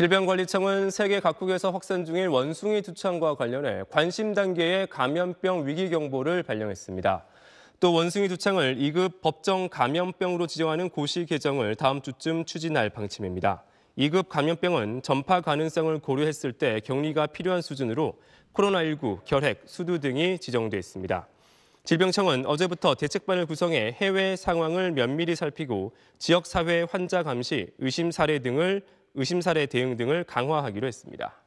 질병관리청은 세계 각국에서 확산 중인 원숭이 두창과 관련해 관심 단계의 감염병 위기 경보를 발령했습니다. 또 원숭이 두창을 2급 법정 감염병으로 지정하는 고시 개정을 다음 주쯤 추진할 방침입니다. 2급 감염병은 전파 가능성을 고려했을 때 격리가 필요한 수준으로 코로나19, 결핵, 수두 등이 지정돼 있습니다. 질병청은 어제부터 대책반을 구성해 해외 상황을 면밀히 살피고 지역 사회 환자 감시, 의심 사례 등을 의심 사례 대응 등을 강화하기로 했습니다.